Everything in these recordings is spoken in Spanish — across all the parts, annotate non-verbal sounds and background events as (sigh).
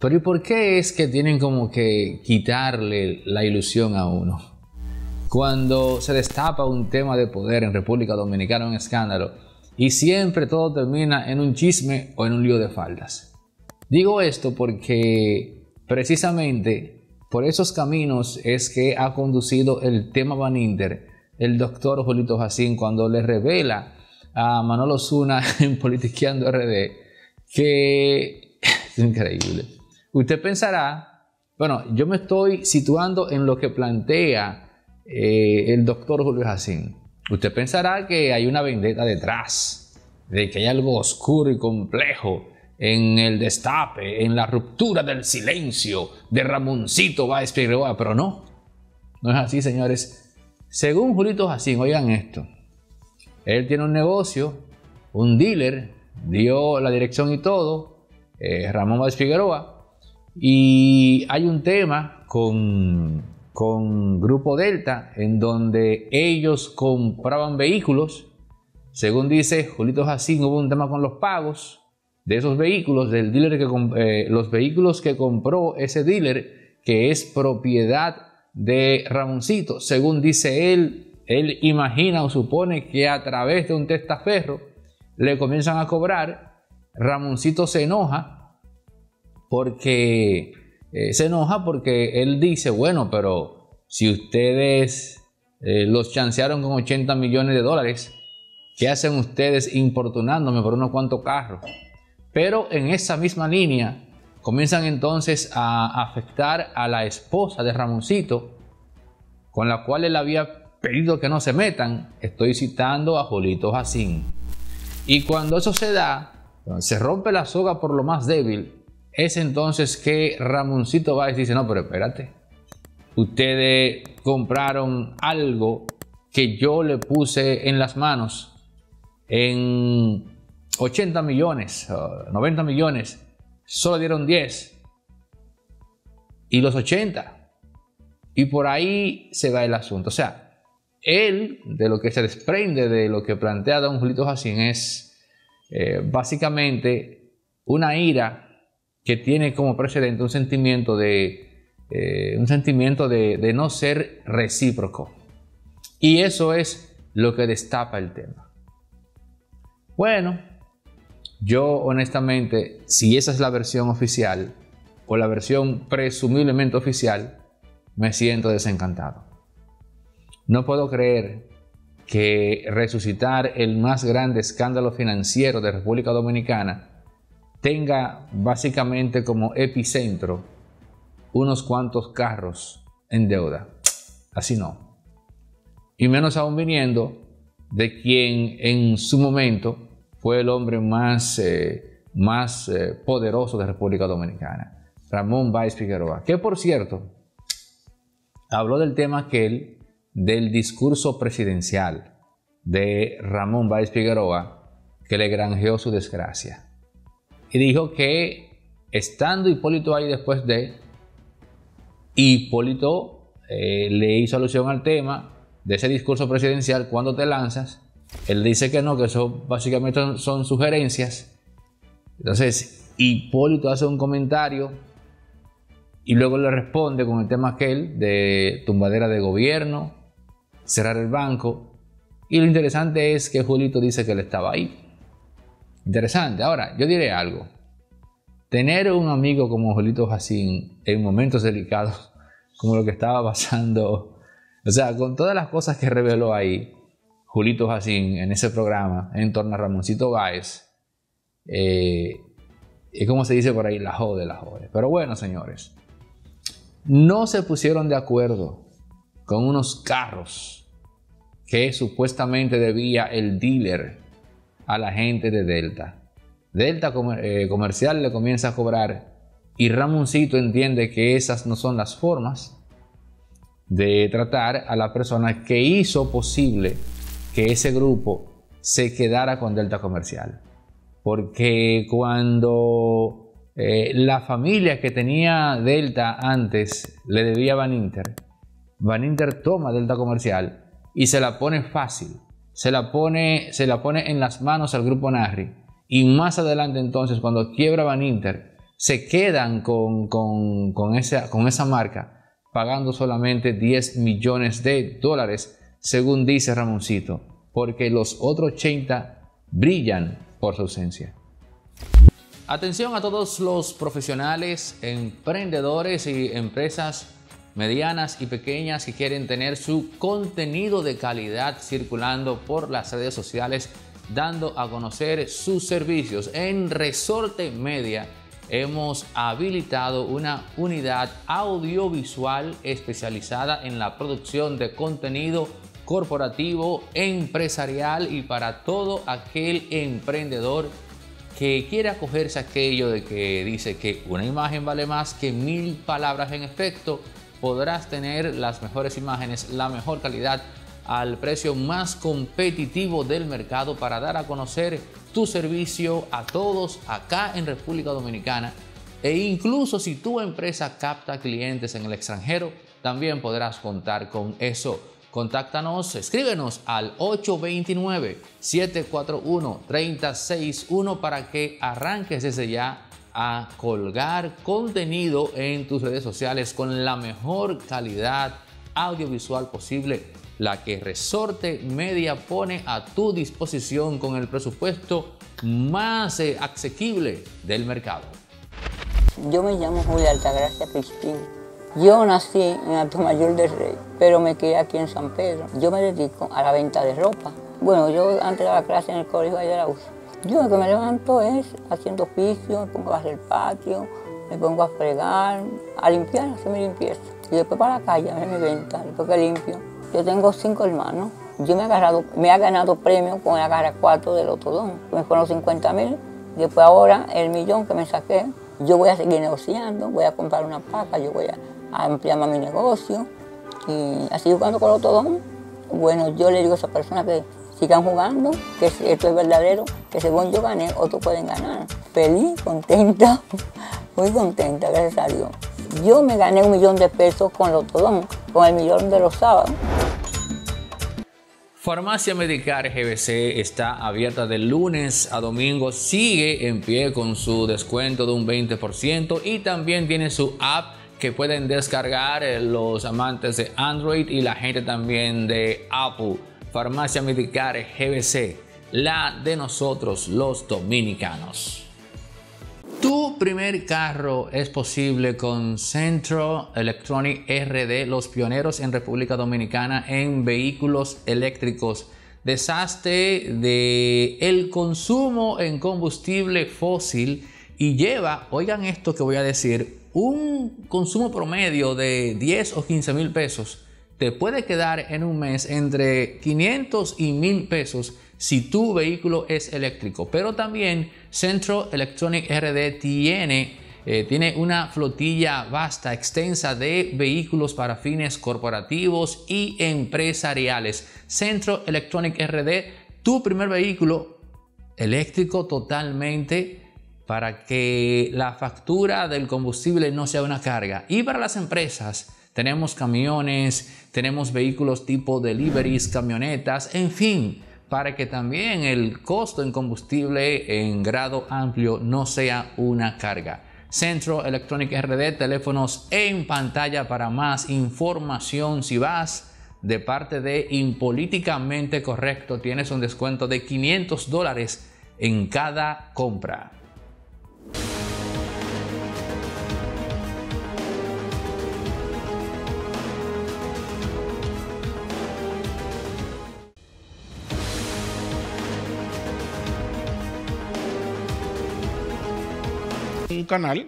Pero ¿y por qué es que tienen como que quitarle la ilusión a uno? Cuando se destapa un tema de poder en República Dominicana, un escándalo, y siempre todo termina en un chisme o en un lío de faldas. Digo esto porque precisamente por esos caminos es que ha conducido el tema Van Inter, el doctor Julito Jacín, cuando le revela a Manolo Zuna (laughs) en Politiqueando RD que es (laughs) increíble Usted pensará, bueno, yo me estoy situando en lo que plantea eh, el doctor Julio Jacín. Usted pensará que hay una vendetta detrás, de que hay algo oscuro y complejo en el destape, en la ruptura del silencio de Ramoncito Báez Figueroa, pero no, no es así, señores. Según Julito Jacín, oigan esto, él tiene un negocio, un dealer, dio la dirección y todo, eh, Ramón Báez Figueroa, y hay un tema con, con Grupo Delta en donde ellos compraban vehículos. Según dice Julito Jacín, hubo un tema con los pagos de esos vehículos, del dealer que eh, los vehículos que compró ese dealer, que es propiedad de Ramoncito. Según dice él, él imagina o supone que a través de un testaferro le comienzan a cobrar. Ramoncito se enoja porque eh, se enoja porque él dice, bueno, pero si ustedes eh, los chancearon con 80 millones de dólares, ¿qué hacen ustedes importunándome por unos cuantos carros? Pero en esa misma línea comienzan entonces a afectar a la esposa de Ramoncito, con la cual él había pedido que no se metan. Estoy citando a Jolito Jacín. Y cuando eso se da, se rompe la soga por lo más débil, es entonces que Ramoncito Báez dice, no, pero espérate, ustedes compraron algo que yo le puse en las manos en 80 millones, 90 millones, solo dieron 10 y los 80. Y por ahí se va el asunto. O sea, él, de lo que se desprende de lo que plantea Don Julito Jacín, es eh, básicamente una ira que tiene como precedente un sentimiento de, eh, un sentimiento de, de no ser recíproco. Y eso es lo que destapa el tema. Bueno, yo honestamente, si esa es la versión oficial o la versión presumiblemente oficial, me siento desencantado. No puedo creer que resucitar el más grande escándalo financiero de República Dominicana tenga básicamente como epicentro unos cuantos carros en deuda. Así no. Y menos aún viniendo de quien en su momento fue el hombre más, eh, más eh, poderoso de República Dominicana, Ramón Báez Figueroa, que por cierto habló del tema aquel del discurso presidencial de Ramón Báez Figueroa que le granjeó su desgracia y dijo que estando Hipólito ahí después de, Hipólito eh, le hizo alusión al tema de ese discurso presidencial cuando te lanzas. Él dice que no, que eso básicamente son, sugerencias. Entonces, Hipólito hace un comentario y luego le responde con el tema aquel de tumbadera de gobierno, cerrar el banco. Y lo interesante es que Julito dice que él estaba ahí. Interesante. Ahora, yo diré algo. Tener un amigo como Julito Jacín en momentos delicados, (laughs) como lo que estaba pasando, o sea, con todas las cosas que reveló ahí Julito Jacín en ese programa en torno a Ramoncito Báez, eh, es como se dice por ahí, la jode, la jode. Pero bueno, señores, no se pusieron de acuerdo con unos carros que supuestamente debía el dealer a la gente de Delta. Delta eh, Comercial le comienza a cobrar y Ramoncito entiende que esas no son las formas de tratar a la persona que hizo posible que ese grupo se quedara con Delta Comercial. Porque cuando eh, la familia que tenía Delta antes le debía a Van Inter, Van Inter toma Delta Comercial y se la pone fácil se la pone, se la pone en las manos al grupo Narri. Y más adelante entonces, cuando quiebra Van Inter, se quedan con, con, esa, con esa marca pagando solamente 10 millones de dólares, según dice Ramoncito, porque los otros 80 brillan por su ausencia. Atención a todos los profesionales, emprendedores y empresas medianas y pequeñas que quieren tener su contenido de calidad circulando por las redes sociales, dando a conocer sus servicios. En Resorte Media hemos habilitado una unidad audiovisual especializada en la producción de contenido corporativo, empresarial y para todo aquel emprendedor que quiere acogerse a aquello de que dice que una imagen vale más que mil palabras en efecto podrás tener las mejores imágenes, la mejor calidad al precio más competitivo del mercado para dar a conocer tu servicio a todos acá en República Dominicana. E incluso si tu empresa capta clientes en el extranjero, también podrás contar con eso. Contáctanos, escríbenos al 829-741-361 para que arranques desde ya a colgar contenido en tus redes sociales con la mejor calidad audiovisual posible, la que Resorte Media pone a tu disposición con el presupuesto más eh, asequible del mercado. Yo me llamo Julia Altagracia Cristín. Yo nací en Alto Mayor del Rey, pero me quedé aquí en San Pedro. Yo me dedico a la venta de ropa. Bueno, yo antes de la clase en el colegio de Araujo yo lo que me levanto es haciendo oficio, me pongo a hacer el patio, me pongo a fregar, a limpiar, a hacer mi limpieza. Y después para la calle, a ver mi venta, después que limpio. Yo tengo cinco hermanos. Yo me he, agarrado, me he ganado premios con el agarra 4 del Otodón. Me fueron 50 mil. Después ahora el millón que me saqué, yo voy a seguir negociando, voy a comprar una paca, yo voy a, ampliar más mi negocio. Y así jugando con el Otodón, bueno, yo le digo a esa persona que sigan jugando, que esto es verdadero, que según yo gané, otros pueden ganar. Feliz, contenta, (laughs) muy contenta, gracias a Dios. Yo me gané un millón de pesos con Lotodón, con el millón de los sábados. Farmacia Medicar GBC está abierta de lunes a domingo, sigue en pie con su descuento de un 20% y también tiene su app que pueden descargar eh, los amantes de Android y la gente también de Apple. Farmacia Medicar GBC, la de nosotros los dominicanos. Tu primer carro es posible con Centro Electronic RD, los pioneros en República Dominicana en vehículos eléctricos. Desastre de el consumo en combustible fósil y lleva, oigan esto que voy a decir, un consumo promedio de 10 o 15 mil pesos te puede quedar en un mes entre 500 y 1000 pesos si tu vehículo es eléctrico. Pero también Centro Electronic RD tiene, eh, tiene una flotilla vasta, extensa de vehículos para fines corporativos y empresariales. Centro Electronic RD, tu primer vehículo eléctrico totalmente para que la factura del combustible no sea una carga. Y para las empresas, tenemos camiones, tenemos vehículos tipo deliveries, camionetas, en fin, para que también el costo en combustible en grado amplio no sea una carga. Centro Electronic RD, teléfonos en pantalla para más información. Si vas de parte de Impolíticamente Correcto, tienes un descuento de 500 dólares en cada compra. Un canal,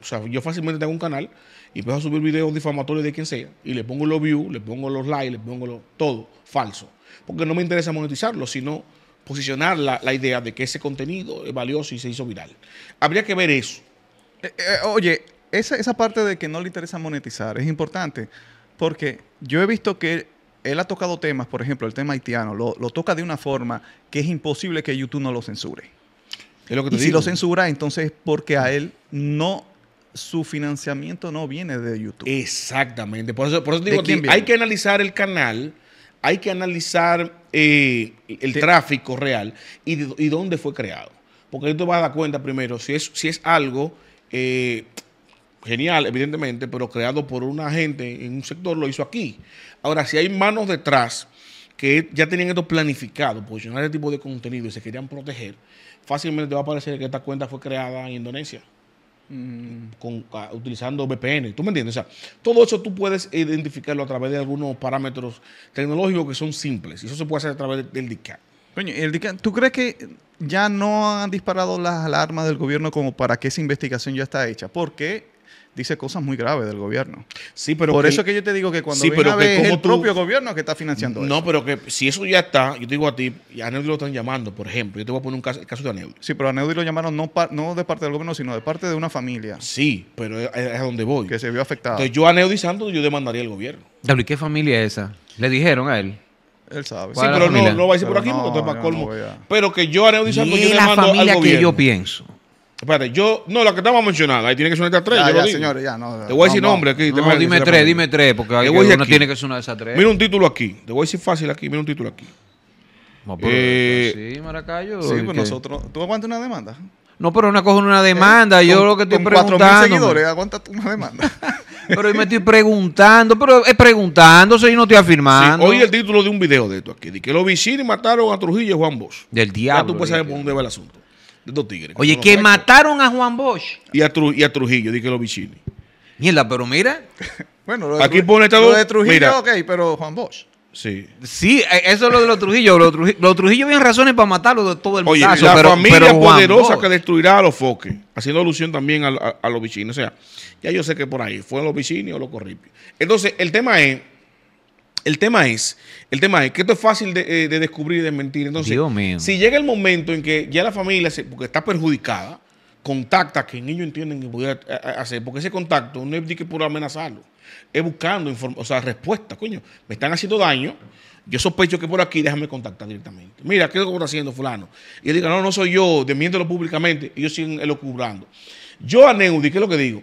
o sea, yo fácilmente tengo un canal y empiezo a subir videos difamatorios de quien sea y le pongo los views, le pongo los likes, le pongo todo falso. Porque no me interesa monetizarlo, sino posicionar la, idea de que ese contenido es valioso y se hizo viral. Habría que ver eso. Eh, eh, oye, esa, esa parte de que no le interesa monetizar es importante porque yo he visto que él ha tocado temas, por ejemplo, el tema haitiano, lo, lo toca de una forma que es imposible que YouTube no lo censure y si lo censura, entonces porque a él no su financiamiento no viene de YouTube. Exactamente. Por eso, por eso digo, hay que analizar el canal, hay que analizar eh, el tráfico real y, y, dónde fue creado. Porque tú te vas a dar cuenta primero si es, si es algo eh, genial, evidentemente, pero creado por una gente en un sector, lo hizo aquí. Ahora, si hay manos detrás que ya tenían esto planificado, posicionar este tipo de contenido y se querían proteger, fácilmente va a parecer que esta cuenta fue creada en Indonesia. con- a- utilizando VPN, ¿tú me entiendes? O sea, todo eso tú puedes identificarlo a través de algunos parámetros tecnológicos que son simples y eso se puede hacer a través del DICAT. Coño, el DICA- ¿tú crees que ya no han disparado las alarmas del gobierno como para que esa investigación ya está hecha? Porque dice cosas muy graves del gobierno. Sí, pero Por que- eso que yo te digo que cuando Sí, pero que es como el tú- propio gobierno que está financiando No, eso. pero que si eso ya está, yo te digo a ti, y a Aneudi lo están llamando, por ejemplo, yo te voy a poner un caso, el caso de Aneudi. Sí, pero a Neudi lo llamaron no, pa- no de parte del gobierno, sino de parte de una familia Sí, pero es, es a donde voy. que se vio afectada. Entonces yo a Aneudi Santos yo demandaría al gobierno. ¿y qué familia es esa? Le dijeron a él. Él sabe. Sí, ¿Cuál es pero no, no va a decir por aquí porque no, es para colmo. no Pero que yo a Aneudi Santos Y yo es la demando familia al que yo pienso. Espérate, yo, no, la que estamos mencionando, ahí tiene que sonar estas tres, Ya, yo ya, lo digo. señores, ya, no. Te voy a decir no, nombre aquí. No, dime tres, dime tres, porque hay Te que- voy a decir uno aquí. tiene que ser una de esas tres. Mira un título aquí, te voy a decir fácil aquí, mira un título aquí. No, pero- Eh, sí, Maracayo. Sí, ¿y pues nosotros. ¿Tú aguantas una demanda? No, pero una cosa es una demanda. yo Con- lo que estoy con 4.000 preguntando. seguidores, aguanta tú una demanda. (laughs) Pero yo me estoy preguntando, pero es preguntándose y no estoy Sí, afirmando. oye el título de un video de esto aquí, de que los vecinos mataron a Trujillo y Juan Bosch. Del Ya diablo. tú puedes saber por dónde va el asunto. De dos tigres. Oye, que mataron a Juan Bosch. Y a, Tru- y a Trujillo, di que los vecinos. Mierda, pero mira. (laughs) bueno, lo de Aquí pone lo dos- de Trujillo, mira. ok, pero Juan Bosch. Sí. Sí, eh, eso es lo de los Trujillo. Los Trujillo, los Trujillo tienen razones para matarlo de todo el Oye, la pero, familia pero poderosa Bosch- que destruirá a los foques, haciendo alusión también a, a- a los vecinos. O sea, ya yo sé que por ahí fueron los vecinos o los corripios. Entonces, el tema es, el tema es, el tema es que esto es fácil de, eh, de descubrir y de mentir. Entonces, Dios mío. si llega el momento en que ya la familia, se- porque está perjudicada, contacta a quien ellos entienden que eh, eh, hacer, porque ese contacto no es de que por amenazarlo, es buscando inform- o sea, respuesta, coño, me están haciendo daño, yo sospecho que por aquí déjame contactar directamente. Mira, ¿qué es lo que está haciendo fulano? Y él diga, no, no soy yo, desmiéntelo públicamente, y ellos siguen elucubrando. Yo a Neudi, ¿qué es lo que digo?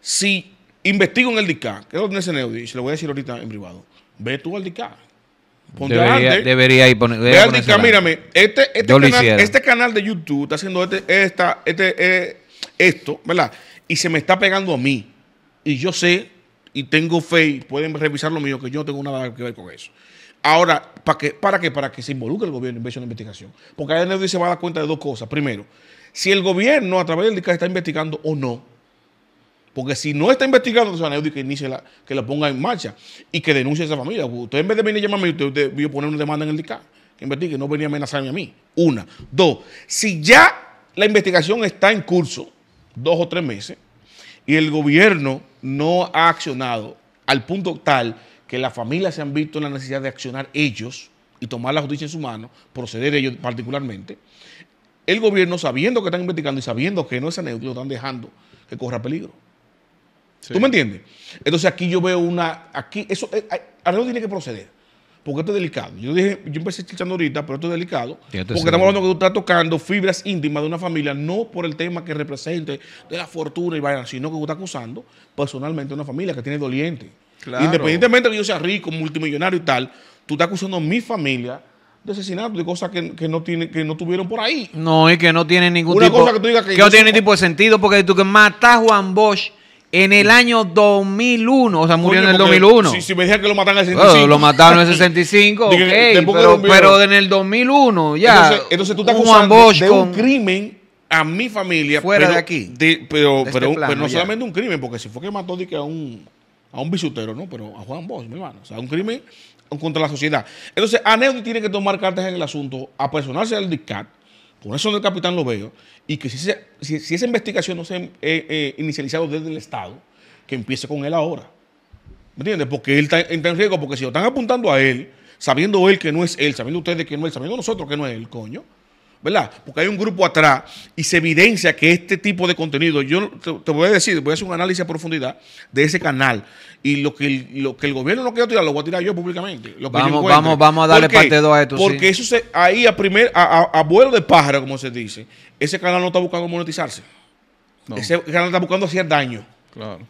Si investigo en el DICA, ¿qué es lo que tiene ese Neudi? Y se lo voy a decir ahorita en privado. Ve tú al DICA. Ponte Debería, debería ir poner. Ve al DICA, mírame, este, este, canal, este canal de YouTube está haciendo este, esta, este, eh, esto, ¿verdad? Y se me está pegando a mí. Y yo sé y tengo fe, y pueden revisar lo mío, que yo no tengo nada que ver con eso. Ahora, ¿para qué? ¿Para qué? Para que se involucre el gobierno en vez de una investigación. Porque ahí se va a dar cuenta de dos cosas. Primero, si el gobierno a través del DICA está investigando o no. Porque si no está investigando, a Neudi que inicie la, que la ponga en marcha y que denuncie a esa familia. Usted en vez de venir a llamarme, usted, usted vio poner una demanda en el DICA. Que investigue, no venía a amenazarme a mí. Una. Dos, si ya la investigación está en curso, dos o tres meses, y el gobierno no ha accionado al punto tal que las familias se han visto en la necesidad de accionar ellos y tomar la justicia en su mano, proceder ellos particularmente, el gobierno sabiendo que están investigando y sabiendo que no es neutro, lo están dejando que corra peligro. ¿Tú me entiendes? Entonces aquí yo veo una, aquí, eso, eh, Arneo tiene que proceder. Porque esto es delicado. Yo dije, yo empecé chichando ahorita, pero esto es delicado. Porque estamos hablando que tú estás tocando fibras íntimas de una familia, no por el tema que represente de la fortuna y vaina, sino que tú estás acusando personalmente a una familia que tiene doliente. Claro. Independientemente de que yo sea rico, multimillonario y tal, tú estás acusando a mi familia de asesinato, de cosas que, que no, tiene, que no tuvieron por ahí. No, y que no tiene ningún Una tipo. cosa que tú digas que que no tiene soy- tipo de sentido, porque tú que matas a Juan Bosch en el año 2001, o sea, murió Coño, en el porque 2001. Si, si me dijeron que lo matan al Bueno, 65. lo mataron en el 65, (laughs) ok, Dije, pero, pero en el 2001 ya. Entonces, entonces tú estás Juan Bosch de con- un crimen a mi familia. Fuera pero de aquí. de- pero, De pero, este plano, pero no ya. solamente un crimen, porque si fue que mató que a un, a un bisutero, ¿no? Pero a Juan Bosch, mi hermano. O sea, un crimen contra la sociedad. Entonces, Aneudi tiene que tomar cartas en el asunto, apersonarse al DICAT, por eso el capitán lo veo, y que si esa investigación no se ha eh, eh, inicializado desde el Estado, que empiece con él ahora. ¿Me entiendes? Porque él está, está en riesgo, porque si lo están apuntando a él, sabiendo él que no es él, sabiendo ustedes que no es él, sabiendo nosotros que no es él, coño, ¿verdad? Porque hay un grupo atrás y se evidencia que este tipo de contenido, yo te, te voy a decir, voy a hacer un análisis a profundidad de ese canal y lo que el, lo que el gobierno no quiere tirar, lo voy a tirar yo públicamente. lo que yo Vamos, vamos, vamos a darle parte dos a esto, Porque sí. eso se, ahí a primer, a, a- a vuelo de pájaro, como se dice, ese canal no está buscando monetizarse. No. Ese canal está buscando hacer daño Claro.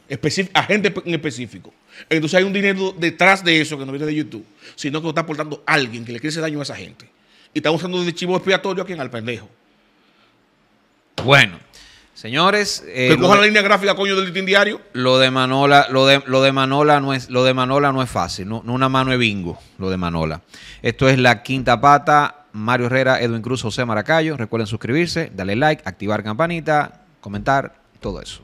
a gente en específico. Entonces hay un dinero detrás de eso que no viene de YouTube, sino que lo está aportando alguien que le quiere hacer daño a esa gente. Y está usando de chivo expiatorio a quien al pendejo. Bueno, Señores, eh, que cojan la línea gráfica, coño, del listín diario. lo de Manola, lo de, lo de Manola no es, lo de Manola no es fácil, no, no una mano de bingo, lo de Manola. Esto es la quinta pata. Mario Herrera, Edwin Cruz, José Maracayo. Recuerden suscribirse, darle like, activar campanita, comentar, todo eso.